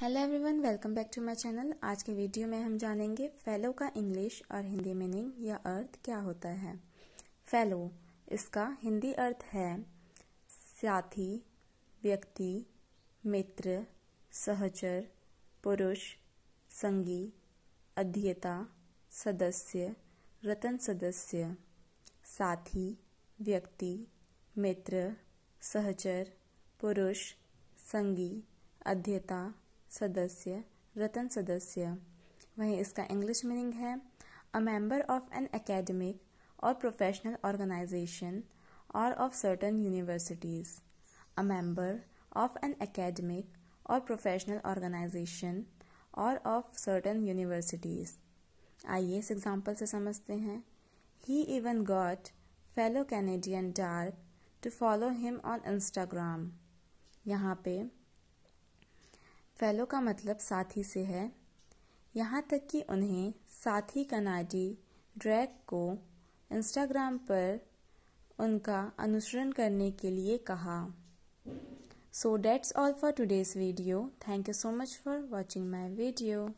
Hello everyone welcome back to my channel आज के video में हम जानेंगे फेलो का इंग्लिश और हिंदी मीनिंग या अर्थ क्या होता है। फेलो इसका हिंदी अर्थ है साथी, व्यक्ति, मित्र, सहचर, पुरुष, संगी, अध्येता, सदस्य, रतन सदस्य, साथी, व्यक्ति, मित्र, सहचर, पुरुष, संगी, अध्येता सदस्य, रतन सदस्य। वहीं इसका इंग्लिश मीनिंग है a member of an academic or professional organization or of certain universities a member of an academic or professional organization or of certain universities आइए इस एग्ज़ाम्पल से समझते हैं। He even got fellow Canadian Drake to follow him on Instagram यहाँ पे fellow का मतलब साथी से है। यहाँ तक कि उन्हें साथी कनाडी ड्रैग को इंस्टाग्राम पर उनका अनुसरण करने के लिए कहा। So that's all for today's video thank you so much for watching my video